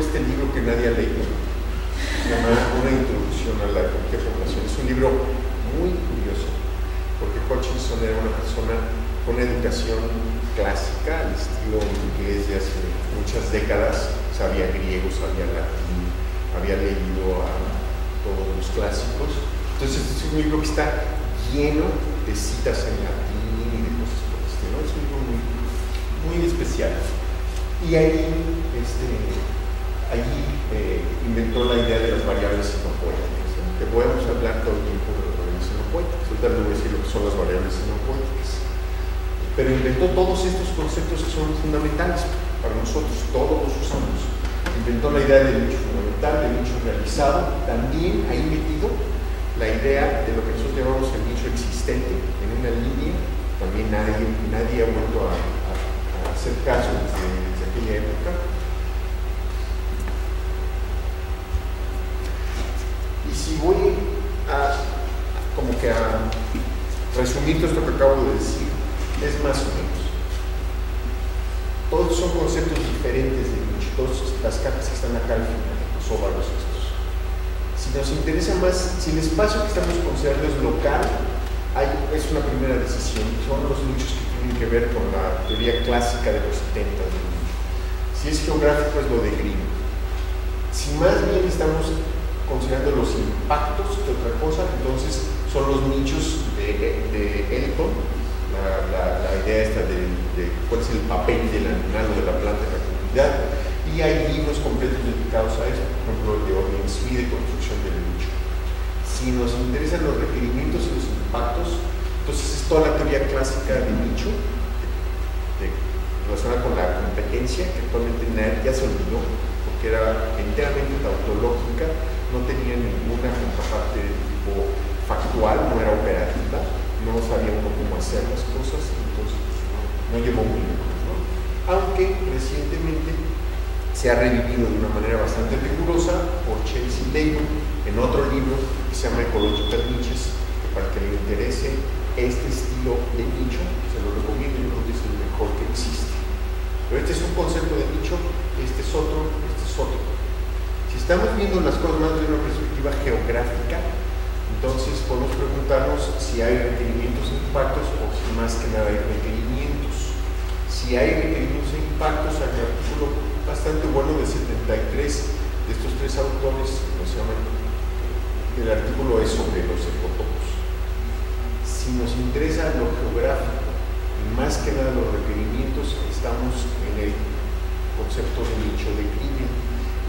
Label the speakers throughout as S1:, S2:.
S1: este libro que nadie ha leído, se llama Una introducción a la población. Es un libro muy curioso, porque Hutchinson era una persona con educación clásica, al estilo inglés de hace muchas décadas, sabía griego, sabía latín, había leído a todos los clásicos. Entonces este es un libro que está lleno de citas en latín y de cosas por el estilo. Es un libro muy, muy especial. Y ahí, este, inventó la idea de las variables sinopoéticas, ¿no? que podemos hablar todo el tiempo de las variables sinopoéticas. Ahorita les voy a decir lo que son las variables sinopoéticas. Pero inventó todos estos conceptos que son fundamentales para nosotros, todos los usamos. Inventó la idea del nicho fundamental, del nicho realizado, también ahí metido la idea de lo que nosotros llamamos el nicho existente en una línea, también nadie, nadie ha vuelto a, a hacer caso desde aquella época. Y si voy a, como que a resumir todo esto que acabo de decir, es más o menos. Todos son conceptos diferentes de nicho, todas las cartas que están acá al final, los óvalos estos. Si nos interesa más, si el espacio que estamos considerando es local, hay, es una primera decisión, son los nichos que tienen que ver con la teoría clásica de los 70 si es geográfico es lo de Green. Si más bien estamos considerando los impactos que otra cosa, entonces son los nichos de, de Elton, la, idea esta de, cuál es el papel del animal o de la planta en la comunidad, y hay libros completos dedicados a eso, por ejemplo el de Orlin Smith de construcción del nicho. Si nos interesan los requerimientos y los impactos, entonces es toda la teoría clásica de nicho, relacionada con la competencia, que actualmente ya se olvidó, porque era enteramente tautológica, no tenía ninguna contraparte de tipo factual, no era operativa, no sabía uno cómo hacer las cosas, entonces no, llevó muy lejos. ¿no? Aunque recientemente se ha revivido de una manera bastante rigurosa por Chelsea Lehman en otro libro que se llama Ecological Niches, que para que le interese este estilo de nicho, se lo recomiendo, yo creo que es el mejor que existe. Pero este es un concepto de nicho, este es otro, este es otro. Si estamos viendo las cosas más desde una perspectiva geográfica, entonces podemos preguntarnos si hay requerimientos e impactos o si más que nada hay requerimientos. Si hay requerimientos e impactos, hay un artículo bastante bueno de 73 de estos tres autores, se llaman, el artículo es sobre los ecotopos. Si nos interesa lo geográfico, más que nada los requerimientos, estamos en el concepto de nicho de crimen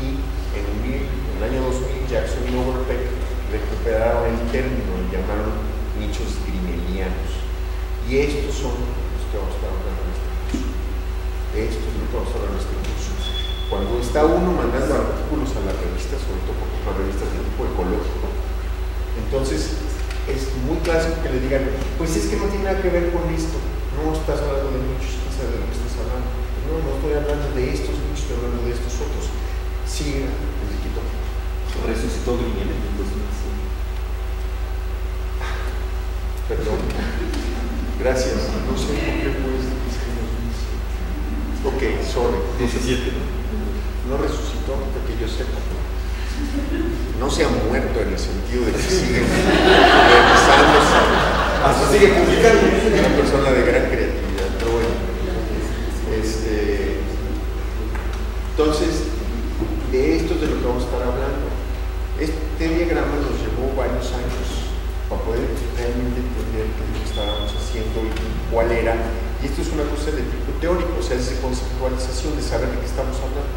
S1: y en, el año 2000 Jackson y Overpeck recuperaron el término y llamaron nichos grimelianos. Y estos son los que vamos a estar hablando en este curso. Estos es lo que vamos a hablar en este curso. Cuando está uno mandando artículos a las revistas, sobre todo porque son revistas de tipo ecológico, entonces es muy clásico que le digan, pues es que no tiene nada que ver con esto no estás hablando de nichos, sabe de lo que estás hablando. No, no estoy hablando de estos nichos, estoy hablando de estos otros. Sí, Enriquito.
S2: Resucitó Griñel en el 2005.
S1: Perdón. Gracias. No sé por qué decir Ok, sorry.
S2: 17.
S1: No resucitó porque yo sepa. No se ha muerto en el sentido de que sigue regresándose hasta sigue publicando. Una persona de gran creatividad, pero bueno. Este, entonces, de esto es de lo que vamos a estar hablando. Este diagrama nos llevó varios años para poder realmente entender qué es lo que estábamos haciendo y cuál era. Y esto es una cosa de tipo teórico, o sea, es de conceptualización, de saber de qué estamos hablando.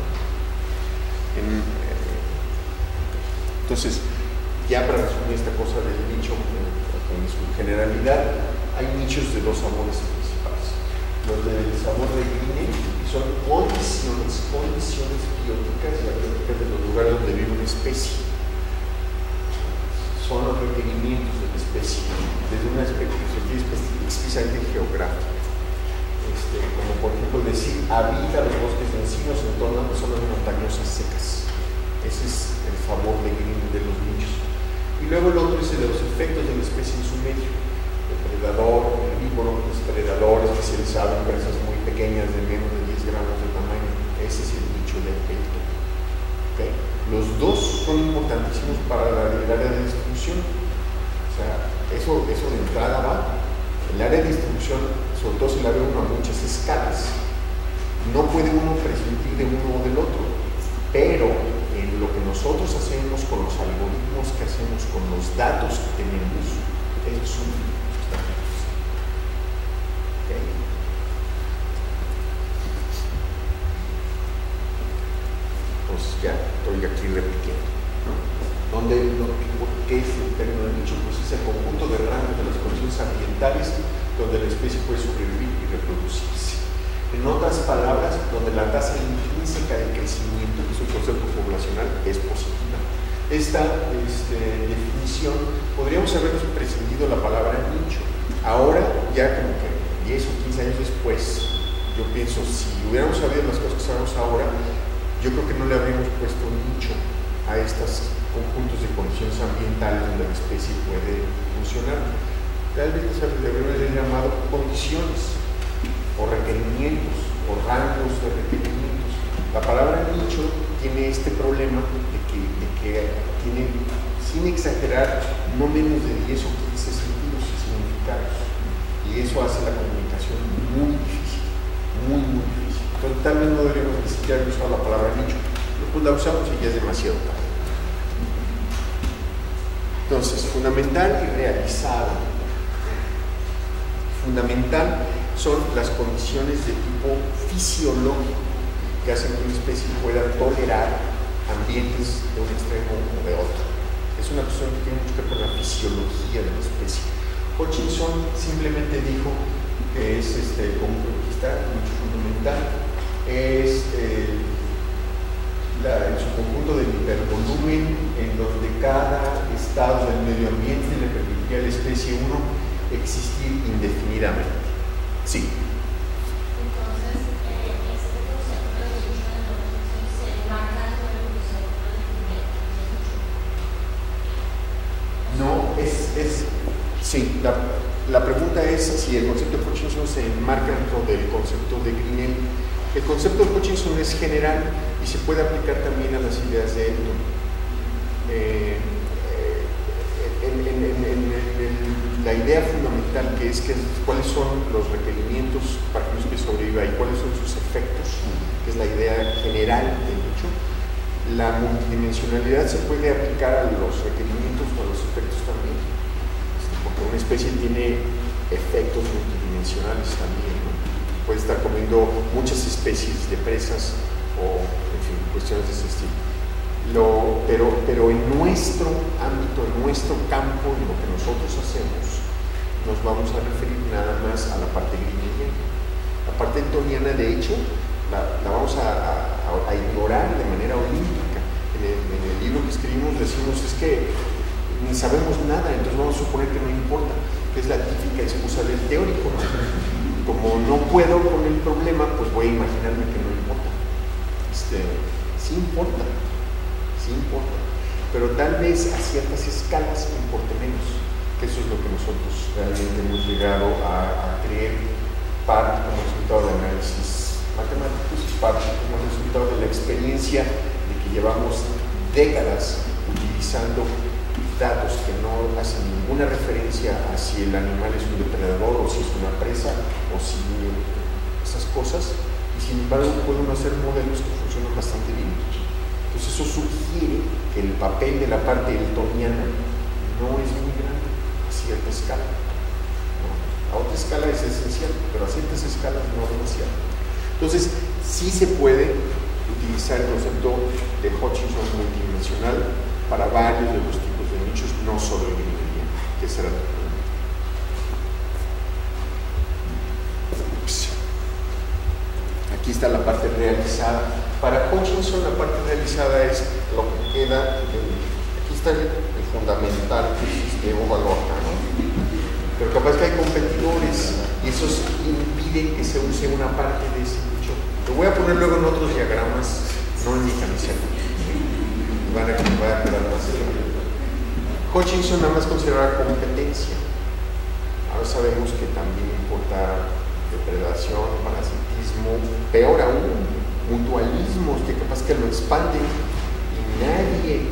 S1: Eh, entonces, ya para resumir esta cosa del nicho, en su generalidad, hay nichos de dos sabores principales. Los del sabor de Green son condiciones, condiciones bióticas y bióticas de los lugares donde vive una especie. Son los requerimientos de la especie, desde una perspectiva expresamente geográfica. Este, como por ejemplo decir, habita los bosques de encinos en torno a zonas montañosas secas. Ese es el favor de Green de los nichos y luego el otro es el de los efectos de la especie en su medio. El predador, el herbívoro, el predador especializado en presas muy pequeñas de menos de 10 gramos de tamaño. Ese es el nicho del peito. ¿ok? Los dos son importantísimos para el área de distribución. O sea, eso, eso de entrada va. El área de distribución, sobre todo si la ve uno a muchas escalas, no puede uno prescindir de uno o del otro, pero en lo que nosotros hacemos con los algoritmos que hacemos, con los datos que tenemos, esos son sustantivos. ¿Ok? Entonces ya estoy aquí repitiendo. ¿Dónde, lo- ¿Qué es el término del dicho? Pues es el conjunto de rangos de las condiciones ambientales donde la especie puede sobrevivir y reproducirse. En otras palabras, donde la tasa intrínseca de crecimiento, que es un concepto poblacional, es positiva. Esta este, definición, podríamos habernos prescindido la palabra nicho. Ahora, ya como que 10 o 15 años después, yo pienso, si hubiéramos sabido las cosas que sabemos ahora, yo creo que no le habríamos puesto nicho a estos conjuntos de condiciones ambientales donde la especie puede funcionar. Realmente se le haber llamado condiciones o requerimientos o rangos de requerimientos. La palabra nicho tiene este problema de que, de que tiene, sin exagerar, no menos de 10 o 15 sentidos y significados. Y eso hace la comunicación muy difícil, muy, muy difícil. Entonces, tal vez no deberíamos ni siquiera usado la palabra nicho, pero pues la usamos y ya es demasiado tarde. Entonces, fundamental y realizado. Fundamental son las condiciones de tipo fisiológico que hacen que una especie pueda tolerar ambientes de un extremo o de otro. Es una cuestión que tiene mucho que ver con la fisiología de la especie. Hutchinson simplemente dijo que es este, como está, mucho fundamental, es eh, la- en su conjunto del hipervolumen en donde cada estado del medio ambiente le permitiría a la especie 1 existir indefinidamente. Sí.
S3: Entonces, eh, este concepto de lucha de los se enmarca dentro del concepto de primer
S1: No, es, es sí, la, la pregunta es si el concepto de Hutchinson se enmarca dentro del concepto de Grinnell. El concepto de Hutchinson es general y se puede aplicar también a las ideas de Elton. Eh, eh, en, en la idea fundamental que es que cuáles son los requerimientos para que una especie sobreviva y cuáles son sus efectos, que es la idea general del dicho, la multidimensionalidad se puede aplicar a los requerimientos o a los efectos también, Este, porque una especie tiene efectos multidimensionales también. Puede estar comiendo muchas especies de presas o, en fin, cuestiones de ese estilo. Lo- pero, pero en nuestro ámbito, en nuestro campo, en lo que nosotros hacemos, nos vamos a referir nada más a la parte grinnelliana. La parte toniana, de hecho, la, vamos a, ignorar de manera olímpica. En el, libro que escribimos decimos es que ni sabemos nada, entonces vamos a suponer que no importa, que es la típica excusa del teórico. Como no puedo con el problema, pues voy a imaginarme que no importa. Este, sí importa, sí importa, pero tal vez a ciertas escalas importe menos, que eso es lo que nosotros realmente hemos llegado a, a creer parte como resultado de análisis matemáticos y parte como resultado de la experiencia de que llevamos décadas utilizando datos que no hacen ninguna referencia a si el animal es un depredador o si es una presa o si esas cosas y sin embargo pueden hacer modelos que funcionan bastante bien. Entonces eso sugiere que el papel de la parte eltoniana no es muy grande a cierta escala. ¿no? A otra escala es esencial, pero a ciertas escalas no demasiado. Entonces sí se puede utilizar el concepto de Hutchinson multidimensional para varios de los no solo el grinnelliano, que será tu problema. Aquí está la parte realizada. Para Hutchinson la parte realizada es lo que queda, de- aquí está el, fundamental es este valor ¿no? Pero capaz que hay competidores y eso impide que se use una parte de ese nicho. Lo voy a poner luego en otros diagramas, no en mi camiseta. Van a, va a quedar más. Hutchinson nada más consideraba competencia. Ahora sabemos que también importa depredación, parasitismo, peor aún, mutualismos que capaz que lo expanden y nadie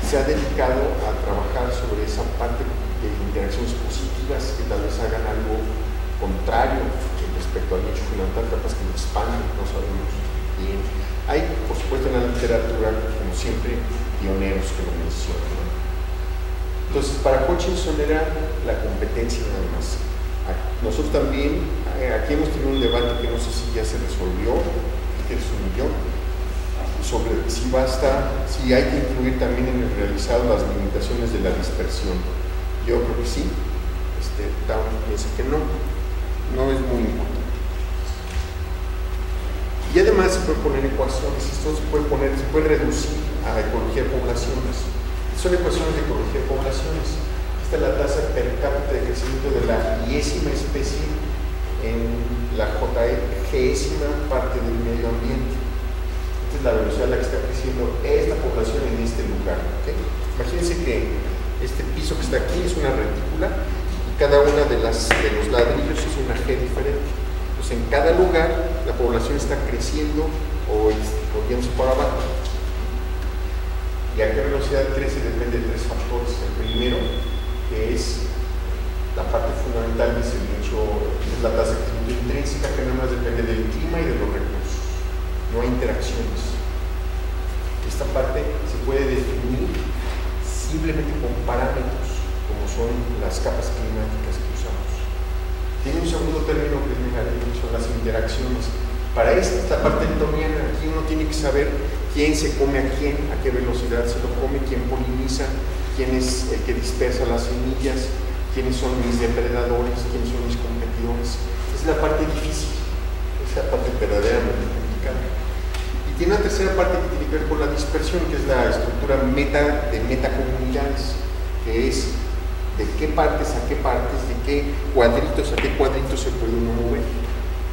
S1: se ha dedicado a trabajar sobre esa parte de interacciones positivas que tal vez hagan algo contrario respecto al nicho fundamental, capaz que lo expanden, no sabemos bien. Hay, por supuesto, en la literatura, como siempre, pioneros que lo mencionan. Entonces, para Hutchinson era la competencia nada más. Nosotros también, eh, aquí hemos tenido un debate que no sé si ya se resolvió, que es un millón, sobre si basta, si hay que incluir también en el realizado las limitaciones de la dispersión. Yo creo que sí, este, Town piensa que no, no es muy importante. Y además se puede poner ecuaciones, esto se puede poner, se puede reducir a ecología de poblaciones. Son ecuaciones de ecología de poblaciones. Esta es la tasa per cápita de crecimiento de la diésima especie en la JGésima parte del medio ambiente esta es la velocidad a la que está creciendo esta población en este lugar. Imagínense que este piso que está aquí es una retícula y cada una de, de los ladrillos es una G diferente. Entonces en cada lugar la población está creciendo o, yéndose para abajo. Y a qué velocidad crece depende de tres factores. El primero, que es la parte fundamental, dice el dicho, es la tasa de crecimiento intrínseca, que nada más depende del clima y de los recursos no hay interacciones. Esta parte se puede definir simplemente con parámetros, como son las capas climáticas que usamos. Tiene un segundo término que es son las interacciones. Para esta, parte newtoniana, aquí uno tiene que saber quién se come a quién, a qué velocidad se lo come, quién poliniza, quién es el que dispersa las semillas, quiénes son mis depredadores, quiénes son mis competidores. Es la parte difícil, es la parte verdaderamente complicada. Y tiene una tercera parte que tiene que ver con la dispersión, que es la estructura meta de metacomunidades, que es de qué partes a qué partes, de qué cuadritos a qué cuadritos se puede uno mover.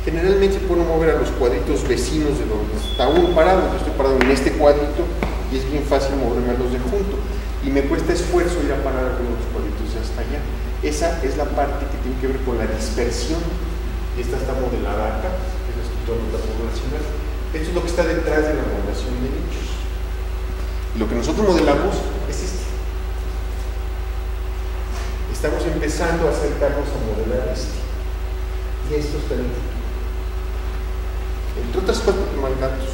S1: Generalmente se puede mover a los cuadritos vecinos de donde está uno parado. Yo estoy parado en este cuadrito y es bien fácil moverme a los de junto. Y me cuesta esfuerzo ir a parar con los cuadritos de hasta allá. Esa es la parte que tiene que ver con la dispersión. Esta está modelada acá, es la estructura poblacional. Esto es lo que está detrás de la modelación de nichos. Lo que nosotros modelamos es este. Estamos empezando a acercarnos a modelar este. Y esto el futuro. Entre otras cosas, porque no datos.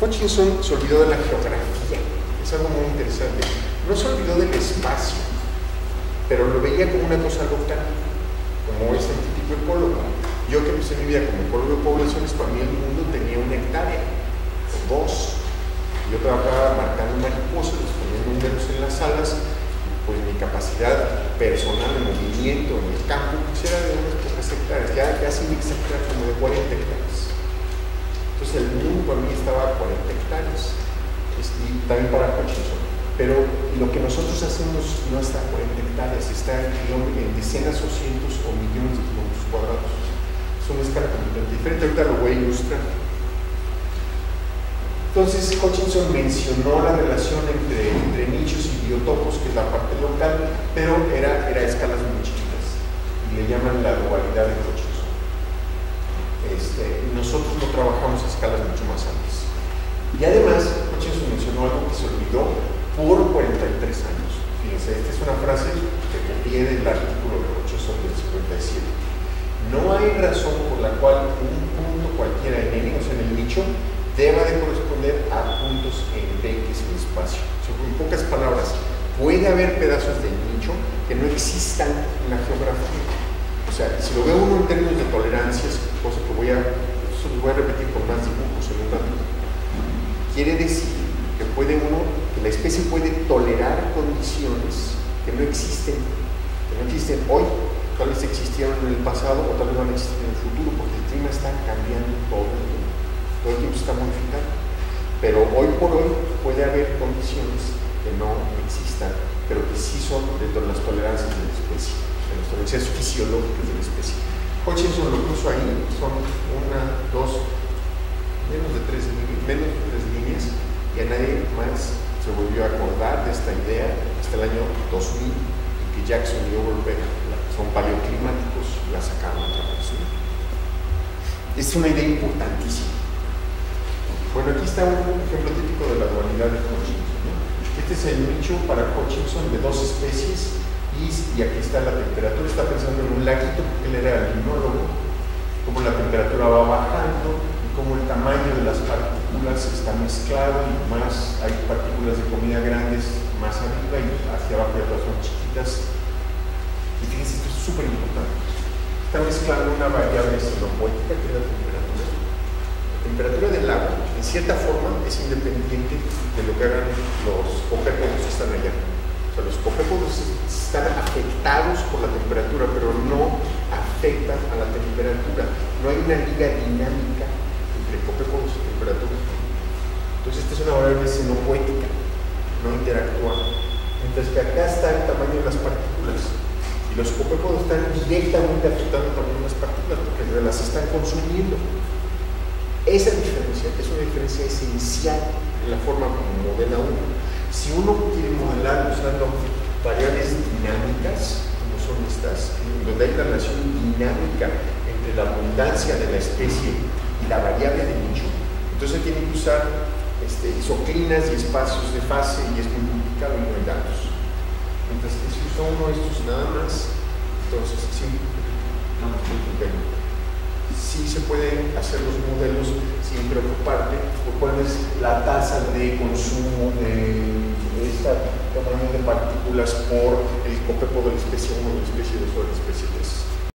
S1: Hutchinson se olvidó de la geografía. Es algo muy interesante. No se olvidó del espacio, pero lo veía como una cosa local, como es el típico ecólogo. Yo que empecé mi vida como ecólogo de poblaciones, para mí el mundo tenía una hectárea, o dos. Yo trabajaba marcando mariposas, les ponía números en las salas, pues mi capacidad personal de movimiento en el campo pues era de pocas hectáreas, ya, ya sin exagerar como de 40 hectáreas. Entonces el mundo para mí estaba a 40 hectáreas, y también para Hutchinson. Pero lo que nosotros hacemos no está a 40 hectáreas, está en, en decenas o cientos o millones de kilómetros cuadrados. Es una escala completamente diferente, ahorita lo voy a ilustrar. Entonces Hutchinson mencionó la relación entre, entre, nichos y biotopos, que es la parte local, pero era, era a escalas muy chiquitas. Y le llaman la dualidad de Hutchinson. Este, nosotros no trabajamos a escalas mucho más altas. Y además, Hutchinson mencionó algo que se olvidó por 43 años. Fíjense, esta es una frase que copié del artículo de Hutchinson del 57. No hay razón por la cual un punto cualquiera en N, o sea, en el nicho, deba de corresponder a puntos en B, que es el espacio. Puede haber pedazos del nicho que no existan en la geografía. O sea, si lo veo uno en términos de tolerancias, cosa que voy a, lo voy a repetir con más dibujos en un ratito, quiere decir que puede uno, la especie puede tolerar condiciones que no existen, que no existen hoy, tal vez existieron en el pasado o tal vez van a existir en el futuro, porque el clima está cambiando todo el tiempo todo el tiempo se está modificando. Pero hoy por hoy puede haber condiciones que no existan, pero que sí son dentro de las tolerancias de la especie, de las tolerancias fisiológicas de la especie. Hutchinson lo puso ahí, son una, dos, menos de tres, líneas, y a nadie más se volvió a acordar de esta idea hasta el año 2000, y que Jackson y Overbeck, son paleoclimáticos, la sacaron otra vez. Es una idea importantísima. Bueno, aquí está un ejemplo típico de la dualidad de Hutchinson. Este es el nicho para Hutchinson de dos especies y, aquí está la temperatura. Está pensando en un laguito porque él era limnólogo, cómo la temperatura va bajando y cómo el tamaño de las partículas está mezclado y más hay partículas de comida grandes más arriba y hacia abajo otras son chiquitas. Y fíjense, esto es súper importante. Está mezclando una variable xenopoética que es la temperatura. La temperatura del agua, en cierta forma, es independiente de lo que hagan los copépodos que están allá. O sea, los copépodos están afectados por la temperatura, pero no afectan a la temperatura. No hay una liga dinámica entre copépodos y temperatura. Entonces, esta es una variable xenopoética no interactúan. Mientras que acá está el tamaño de las partículas. Y los copépodos están directamente afectando el tamaño las partículas porque las están consumiendo. Esa diferencia es una diferencia esencial en la forma como modela uno. Si uno quiere modelar usando variables dinámicas, como son estas, donde hay una relación dinámica entre la abundancia de la especie y la variable de nicho, entonces tiene que usar este, isoclinas y espacios de fase y es muy complicado y no hay datos. Mientras que si usa uno de estos nada más, entonces sí, sí se pueden hacer los modelos sin preocuparte por cuál es la tasa de consumo de este tamaño de partículas por el copepo de la especie 1, de la especie 2 o de la especie 3.